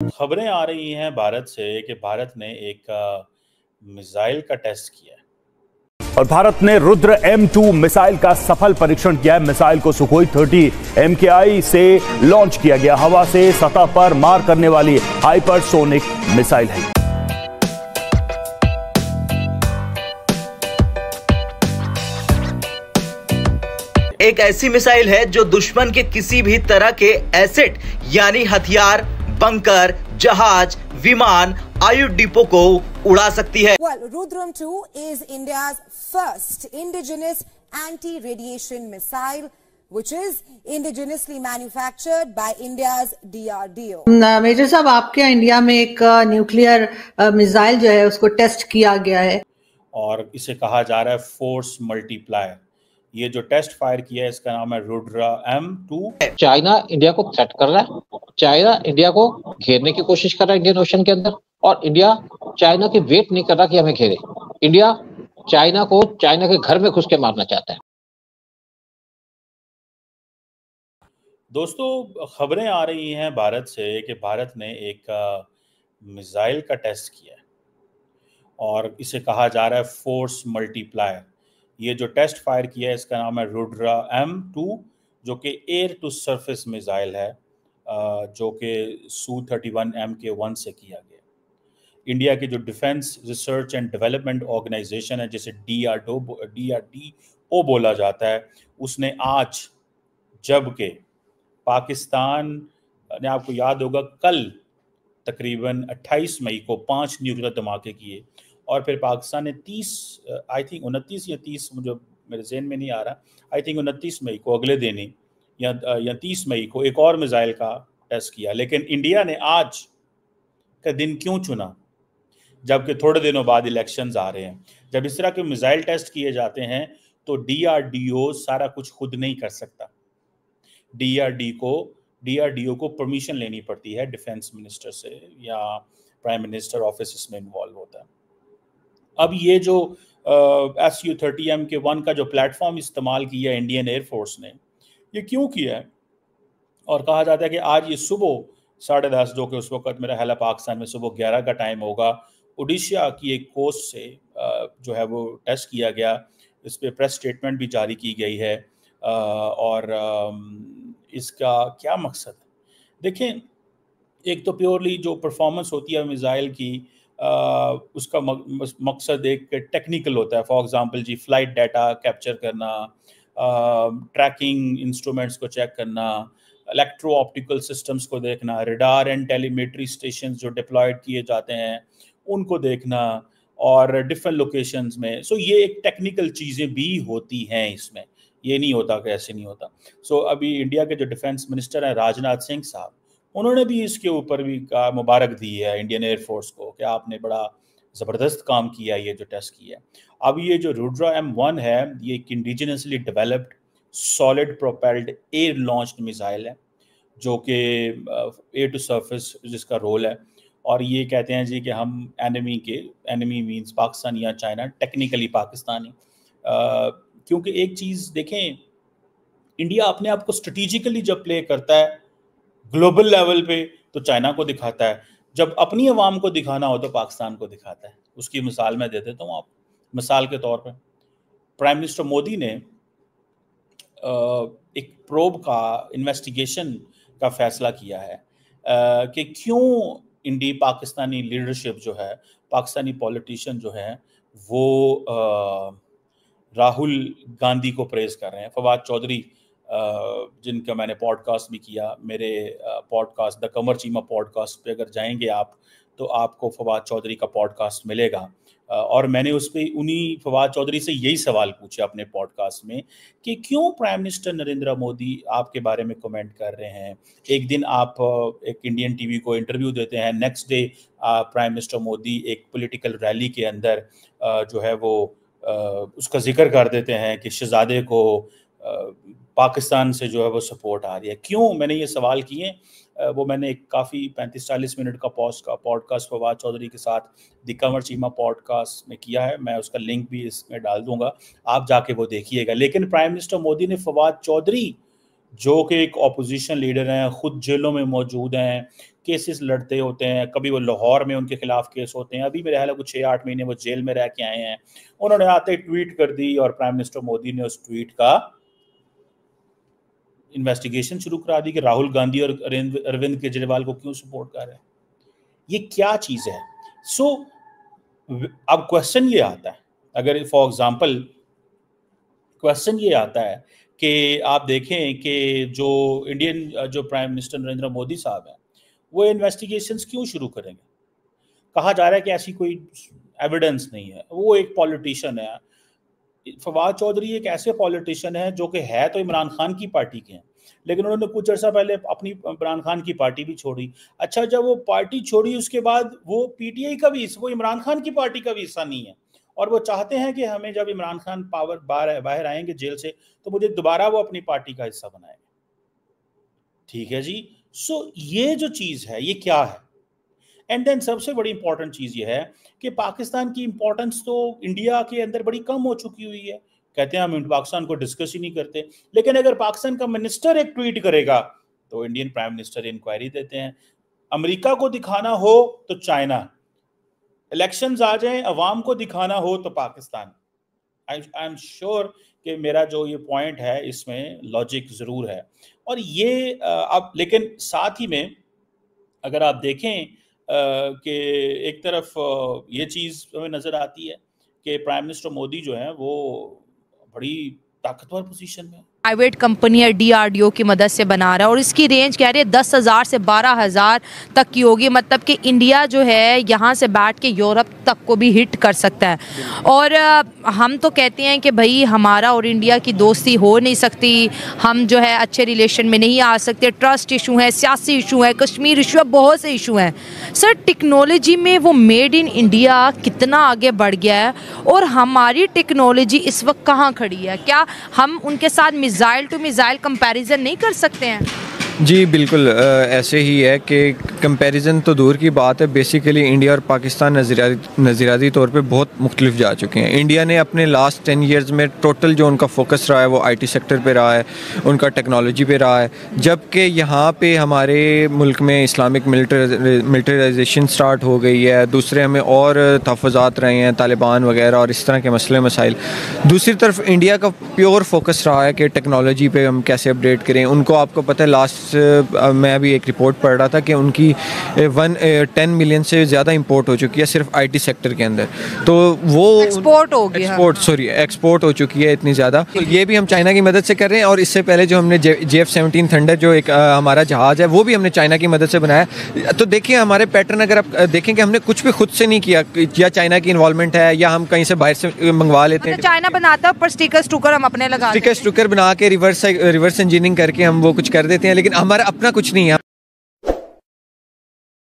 खबरें आ रही हैं भारत से कि भारत ने एक मिसाइल का टेस्ट किया है। और भारत ने रुद्र एम टू मिसाइल का सफल परीक्षण किया है। मिसाइल को सुखोई थर्टी एम के आई से लॉन्च किया गया। हवा से सतह पर मार करने वाली हाइपरसोनिक मिसाइल है। एक ऐसी मिसाइल है जो दुश्मन के किसी भी तरह के एसेट यानी हथियार बंकर जहाज़ विमान आयुध डिपो को उड़ा सकती है Well, Rudram 2 is India's first indigenous anti-radiation missile, which is indigenously manufactured by India's DRDO. Major साहब आपके इंडिया में एक न्यूक्लियर मिसाइल जो है उसको टेस्ट किया गया है और इसे कहा जा रहा है फोर्स मल्टीप्लायर ये जो टेस्ट फायर किया है इसका नाम है Rudra M two China India को थ्रेट कर रहा है। चाइना इंडिया को घेरने की कोशिश कर रहा है इंडियन ओशन के अंदर। और इंडिया चाइना की वेट नहीं कर रहा कि हमें घेरे। इंडिया चाइना को चाइना के घर में घुस के मारना चाहता है। दोस्तों खबरें आ रही हैं भारत से कि भारत ने एक मिसाइल का टेस्ट किया है। और इसे कहा जा रहा है फोर्स मल्टीप्लायर ये जो टेस्ट फायर किया है, इसका नाम है रुड्रा एम टू जो कि एयर टू सरफेस मिसाइल है जो कि Su thirty one M K one से किया गया। इंडिया की जो defence research and development organisation है, जिसे D R dough D R D O बोला जाता है, उसने आज जब के पाकिस्तान ने आपको याद होगा, कल तकरीबन 28 मई को पाँच न्यूक्लियर धमाके किए। और फिर पाकिस्तान ने 30 आई थिंक उनतीस या 30 मुझे मेरे जहन में नहीं आ रहा, आई थिंक उनतीस मई को, अगले दिन ही, या या तीस मई को एक और मिसाइल का टेस्ट किया। लेकिन इंडिया ने आज का दिन क्यों चुना? जबकि थोड़े दिनों बाद इलेक्शंस आ रहे हैं। जब इस तरह के मिसाइल टेस्ट किए जाते हैं तो डीआरडीओ सारा कुछ खुद नहीं कर सकता। डीआरडी को डीआरडीओ को परमिशन लेनी पड़ती है डिफेंस मिनिस्टर से, या प्राइम मिनिस्टर ऑफ़िस इसमें इन्वॉल्व होता है। अब ये जो S U thirty M K one का जो प्लेटफॉर्म इस्तेमाल किया इंडियन एयरफोर्स ने, ये क्यों किया है? और कहा जाता है कि आज ये सुबह साढ़े दस जो कि उस वक्त मेरा ख्याल पाकिस्तान में सुबह ग्यारह का टाइम होगा। उड़ीसा की एक कोस्ट से जो है वो टेस्ट किया गया। इस पर प्रेस स्टेटमेंट भी जारी की गई है। और इसका क्या मकसद? है देखें एक तो प्योरली जो परफॉर्मेंस होती है मिज़ाइल की उसका मकसद एक टेक्निकल होता है। फॉर एग्जांपल जी फ़्लाइट डाटा कैप्चर करना ट्रैकिंग इंस्ट्रूमेंट्स को चेक करना इलेक्ट्रो ऑप्टिकल सिस्टम्स को देखना रिडार एंड टेलीमेट्री स्टेशन जो डिप्लॉयड किए जाते हैं उनको देखना और डिफरेंट लोकेशंस में। सो so, ये एक टेक्निकल चीज़ें भी होती हैं इसमें। ये नहीं होता कि ऐसे नहीं होता। सो so, अभी इंडिया के जो डिफेंस मिनिस्टर हैं राजनाथ सिंह साहब उन्होंने भी इसके ऊपर भी मुबारक दी है इंडियन एयरफोर्स को, कि आपने बड़ा ज़बरदस्त काम किया, ये जो टेस्ट किया है। अब ये जो रुड्रा एम वन है, ये एक indigenously developed solid propelled air launch missile है, जो कि एयर टू सरफेस जिसका रोल है। और ये कहते हैं जी कि हम एनिमी के एनिमी मींस पाकिस्तान या चाइना टेक्निकली पाकिस्तानी। क्योंकि एक चीज़ देखें इंडिया अपने आप को स्ट्रेटिजिकली जब प्ले करता है ग्लोबल लेवल पे तो चाइना को दिखाता है। जब अपनी आवाम को दिखाना हो तो पाकिस्तान को दिखाता है। उसकी मिसाल मैं दे देता हूँ आप। मिसाल के तौर पर प्राइम मिनिस्टर मोदी ने एक प्रोब का इन्वेस्टिगेशन का फैसला किया है कि क्यों इंडी पाकिस्तानी लीडरशिप जो है, पाकिस्तानी पॉलिटिशियन जो है, वो राहुल गांधी को प्रेज कर रहे हैं। फवाद चौधरी जिनका मैंने पॉडकास्ट भी किया, मेरे podcast the Qamar Cheema podcast पे अगर जाएँगे आप तो आपको फवाद चौधरी का पॉडकास्ट मिलेगा। और मैंने उस पर उन्हीं फवाद चौधरी से यही सवाल पूछे अपने पॉडकास्ट में कि क्यों प्राइम मिनिस्टर नरेंद्र मोदी आपके बारे में कमेंट कर रहे हैं? एक दिन आप एक इंडियन टीवी को इंटरव्यू देते हैं next day prime minister Modi एक पॉलिटिकल रैली के अंदर जो है वो उसका ज़िक्र कर देते हैं कि शहजादे को पाकिस्तान से जो है वो सपोर्ट आ रही है। क्यों? मैंने ये सवाल किए वो मैंने एक काफ़ी पैंतीस चालीस मिनट का पॉस्ट का पॉडकास्ट फवाद चौधरी के साथ दी चीमा पॉडकास्ट में किया है। मैं उसका लिंक भी इसमें डाल दूँगा, आप जाके वो देखिएगा। लेकिन प्राइम मिनिस्टर मोदी ने फवाद चौधरी, जो कि एक ऑपोजिशन लीडर हैं, खुद जेलों में मौजूद हैं केसेस लड़ते होते हैं, कभी वो लाहौर में उनके खिलाफ केस होते हैं, अभी मेरे ख्याल कुछ छः आठ महीने वो जेल में रह के आए हैं। उन्होंने आते ट्वीट कर दी और प्राइम मिनिस्टर मोदी ने उस ट्वीट का इन्वेस्टिगेशन शुरू करा दी कि राहुल गांधी और अरविंद केजरीवाल को क्यों सपोर्ट कर रहे हैं? ये क्या चीज़ है? सो so, अब क्वेश्चन ये आता है अगर फॉर एग्जांपल क्वेश्चन ये आता है कि आप देखें कि जो इंडियन जो प्राइम मिनिस्टर नरेंद्र मोदी साहब हैं वो इन्वेस्टिगेशंस क्यों शुरू करेंगे? कहा जा रहा है कि ऐसी कोई एविडेंस नहीं है। वो एक पॉलिटिशियन है फवाद चौधरी एक ऐसे पॉलिटिशियन है जो कि है तो इमरान खान की पार्टी के हैं, लेकिन उन्होंने कुछ अर्सा पहले अपनी इमरान खान की पार्टी भी छोड़ी। अच्छा जब वो पार्टी छोड़ी, उसके बाद वो पीटीआई का भी वो इमरान खान की पार्टी का भी हिस्सा नहीं है। और वो चाहते हैं कि हमें जब इमरान खान पावर बाहर बाहर आएँगे जेल से तो मुझे दोबारा वो अपनी पार्टी का हिस्सा बनाएँगे। ठीक है जी? सो ये जो चीज़ है, ये क्या है? एंड देन सबसे बड़ी इंपॉर्टेंट चीज़ ये है कि पाकिस्तान की इंपॉर्टेंस तो इंडिया के अंदर बड़ी कम हो चुकी हुई है। कहते हैं हम पाकिस्तान को डिस्कस ही नहीं करते। लेकिन अगर पाकिस्तान का मिनिस्टर एक ट्वीट करेगा तो इंडियन प्राइम मिनिस्टर इंक्वायरी देते हैं। अमेरिका को दिखाना हो तो चाइना इलेक्शन आ जाए अवाम को दिखाना हो तो पाकिस्तान। आई एम श्योर कि मेरा जो ये पॉइंट है, इसमें लॉजिक ज़रूर है। और ये अब लेकिन साथ ही में अगर आप देखें कि एक तरफ़ ये चीज़ हमें नज़र आती है कि प्राइम मिनिस्टर मोदी जो हैं, वो बड़ी ताकतवर पोजीशन में प्राइवेट कंपनी है डीआरडीओ की मदद से बना रहा है। और इसकी रेंज कह रही है दस हज़ार से बारह हज़ार तक की होगी मतलब कि इंडिया जो है, यहाँ से बैठ के यूरोप तक को भी हिट कर सकता है। और हम तो कहते हैं कि भाई, हमारा और इंडिया की दोस्ती हो नहीं सकती। हम जो है, अच्छे रिलेशन में नहीं आ सकते। ट्रस्ट इशू है, सियासी इशू है, कश्मीर इशू है, बहुत से इशू हैं। सर टेक्नोलॉजी में वो मेड इन इंडिया कितना आगे बढ़ गया है? और हमारी टेक्नोलॉजी इस वक्त कहाँ खड़ी है? क्या हम उनके साथ मिज़ाइल टू मिज़ाइल कंपैरिजन नहीं कर सकते हैं। जी बिल्कुल ऐसे ही है कि कंपैरिजन तो दूर की बात है। बेसिकली इंडिया और पाकिस्तान नज़रियाती तौर पे बहुत मुख्तलिफ़ जा चुके हैं। इंडिया ने अपने लास्ट टेन ईयर्स में टोटल जो उनका फोकस रहा है, वो आईटी सेक्टर पे रहा है, उनका टेक्नोलॉजी पे रहा है। जबकि यहाँ पे हमारे मुल्क में इस्लामिक मिलिटराइजेशन स्टार्ट हो गई है। दूसरे हमें और तहफ़ात रहे हैं, तालिबान वगैरह और इस तरह के मसले, मसाइल। दूसरी तरफ़ इंडिया का प्योर फोकस रहा है कि टेक्नोलॉजी पर हम कैसे अपडेट करें। उनको आपको पता है लास्ट मैं अभी एक रिपोर्ट पढ़ रहा था कि उनकी वन टेन मिलियन से ज़्यादा इम्पोर्ट हो चुकी है सिर्फ़ आईटी सेक्टर के अंदर। तो वो एक्सपोर्ट हो। गया एक्सपोर्ट सॉरी एक्सपोर्ट हो चुकी है इतनी ज़्यादा। तो ये भी हम चाइना की मदद से कर रहे हैं और इससे पहले जो हमने जे एफ़ सेवनटीन थंडर जो एक हमारा जहाज़ है वो भी हमने चाइना की मदद से बनाया। तो देखिए हमारे पैटर्न अगर आप देखें कि हमने कुछ भी खुद से नहीं किया या चाइना की इन्वॉल्वमेंट है या हम कहीं से बाहर से मंगवा लेते हैं। चाइना मतलब बनाता है पर स्टिकर स्टूकर हम अपने लगा स्टिकर स्टूकर बना के रिवर्स रिवर्स इंजीनियरिंग करके हम वो कुछ कर देते हैं लेकिन हमारा अपना कुछ नहीं है।